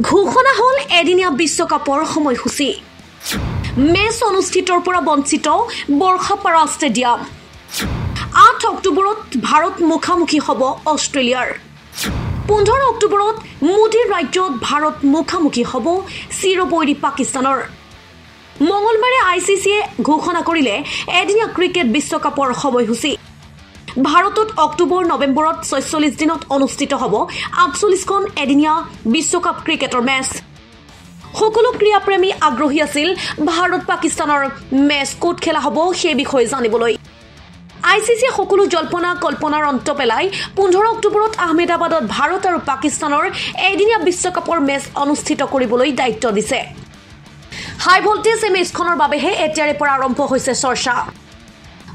ঘোষণা হ'ল এদিনীয়া বিশ্বকাপৰ সময়সূচী। মেচ অনুষ্ঠিতৰ পৰা বঞ্চিত বৰ্ষাপাৰা ষ্টেডিয়াম। আঠ অক্টোবৰত ভাৰত মুখামুখি হ'ব অষ্ট্ৰেলিয়াৰ। পোন্ধৰ অক্টোবৰত মোদীৰ ৰাজ্যত ভাৰত মুখামুখি হ'ব চিৰবৈৰী পাকিস্তানৰ। মঙলবাৰে আই চি চিয়ে ঘোষণা কৰিলে এদিনীয়া ক্ৰিকেট বিশ্বকাপৰ সময়সূচী। ভাৰতত অক্টোবৰ নৱেম্বৰত ছয়চল্লিছ দিনত অনুষ্ঠিত হ'ব আঠচল্লিছখন এদিনীয়া বিশ্বকাপ ক্ৰিকেটৰ মেচ। সকলো ক্ৰীড়াপ্ৰেমী আগ্ৰহী আছিল ভাৰত পাকিস্তানৰ মেচ ক'ত খেলা হ'ব সেই বিষয়ে জানিবলৈ। আই চি চিয়ে সকলো জল্পনা কল্পনাৰ অন্ত পেলাই পোন্ধৰ অক্টোবৰত আহমেদাবাদত ভাৰত আৰু পাকিস্তানৰ এদিনীয়া বিশ্বকাপৰ মেচ অনুষ্ঠিত কৰিবলৈ দায়িত্ব দিছে। হাই ভল্টেজ এই মেচখনৰ বাবেহে এতিয়াৰে পৰা আৰম্ভ হৈছে চৰ্চা।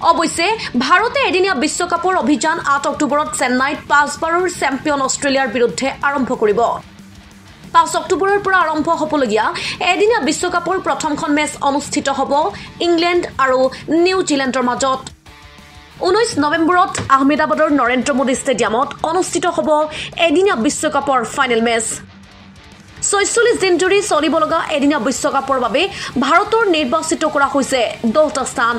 অৱশ্যে ভাৰতে এদিনীয়া বিশ্বকাপৰ অভিযান আঠ অক্টোবৰত চেন্নাইত পাঁচবাৰৰ চেম্পিয়ন অষ্ট্ৰেলিয়াৰ বিৰুদ্ধে আৰম্ভ কৰিব। পাঁচ অক্টোবৰৰ পৰা আৰম্ভ হ'বলগীয়া এদিনীয়া বিশ্বকাপৰ প্ৰথমখন মেচ অনুষ্ঠিত হ'ব ইংলেণ্ড আৰু নিউজিলেণ্ডৰ মাজত। ঊনৈছ নৱেম্বৰত আহমেদাবাদৰ নৰেন্দ্ৰ মোদী ষ্টেডিয়ামত অনুষ্ঠিত হ'ব এদিনীয়া বিশ্বকাপৰ ফাইনেল মেচ। ছয়চল্লিছ দিন চলিব লগা এদিনীয়া বিশ্বকাপৰ বাবে ভাৰতৰ নিৰ্বাচিত কৰা হৈছে দহটা স্থান।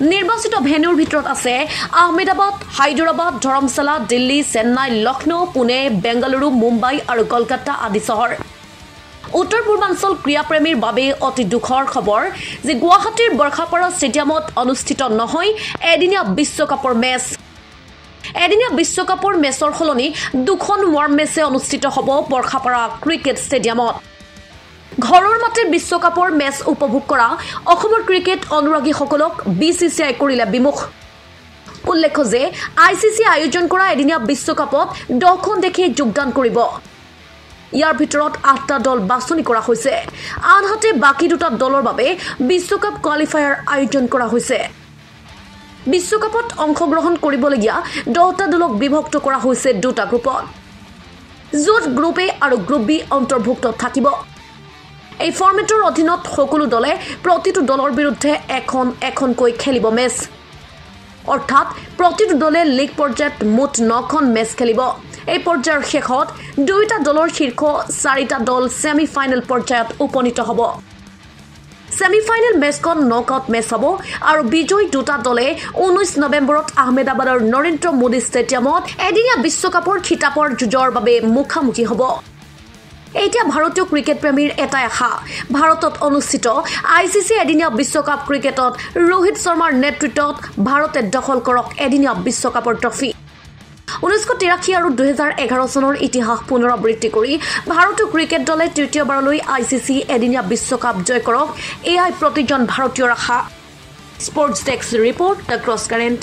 নিৰ্বাচিত ভেন্যুৰ ভিতৰত আছে আহমেদাবাদ হায়দৰাবাদ ধৰমশালা দিল্লী চেন্নাই লক্ষ্ণৌ পুনে বেংগালুৰু মুম্বাই আৰু কলকাতা আদি চহৰ। উত্তৰ পূৰ্বাঞ্চল ক্ৰীড়াপ্ৰেমীৰ বাবে অতি দুখৰ খবৰ যে গুৱাহাটীৰ বৰ্ষাপাৰা ষ্টেডিয়ামত অনুষ্ঠিত নহয় এদিনীয়া বিশ্বকাপৰ মেচ। এদিনীয়া বিশ্বকাপৰ মেচৰ সলনি দুখন ৱাৰ্ম মেচে অনুষ্ঠিত হ'ব বৰ্ষাপাৰা ক্ৰিকেট ষ্টেডিয়ামত। ঘৰৰ মাটিৰ বিশ্বকাপৰ মেচ উপভোগ কৰা অসমৰ ক্ৰিকেট অনুৰাগীসকলক বি চি চি আই কৰিলে বিমুখ। উল্লেখ্য যে আই চি চি আয়োজন কৰা এদিনীয়া বিশ্বকাপত দহখন দেশে যোগদান কৰিব। ইয়াৰ ভিতৰত আঠটা দল বাছনি কৰা হৈছে। আনহাতে বাকী দুটা দলৰ বাবে বিশ্বকাপ কোৱালিফায়াৰ আয়োজন কৰা হৈছে। বিশ্বকাপত অংশগ্ৰহণ কৰিবলগীয়া দহটা দলক বিভক্ত কৰা হৈছে দুটা গ্ৰুপত। য'ত গ্ৰুপ এ আৰু গ্ৰুপ বি অন্তৰ্ভুক্ত থাকিব। এই ফৰ্মেটৰ অধীনত সকলো দলে প্ৰতিটো দলৰ বিৰুদ্ধে এখন এখনকৈ খেলিব মেচ। অৰ্থাৎ প্ৰতিটো দলে লীগ পৰ্যায়ত মুঠ নখন মেচ খেলিব। এই পৰ্যায়ৰ শেষত দুয়োটা দলৰ শীৰ্ষ চাৰিটা দল ছেমি ফাইনেল পৰ্যায়ত উপনীত হ'ব। ছেমি ফাইনেল মেচখন নক আউট মেচ হ'ব আৰু বিজয়ী দুটা দলে ঊনৈছ নৱেম্বৰত আহমেদাবাদৰ নৰেন্দ্ৰ মোদী ষ্টেডিয়ামত এদিনীয়া বিশ্বকাপৰ খিতাপৰ যুঁজৰ বাবে মুখামুখি হ'ব। এতিয়া ভাৰতীয় ক্ৰিকেট প্ৰেমীৰ এটাই আশা ভাৰতত অনুষ্ঠিত আই চি চি এদিনীয়া বিশ্বকাপ ক্ৰিকেটত ৰোহিত শৰ্মাৰ নেতৃত্বত ভাৰতে দখল কৰক এদিনীয়া বিশ্বকাপৰ ট্ৰফি। ঊনৈছশ তিৰাশী আৰু দুহেজাৰ এঘাৰ চনৰ ইতিহাস পুনৰাবৃত্তি কৰি ভাৰতীয় ক্ৰিকেট দলে তৃতীয়বাৰলৈ আই চি চি এদিনীয়া বিশ্বকাপ জয় কৰক। এয়াই প্ৰতিজন ভাৰতীয়ৰ আশা। Sports desk report the cross current.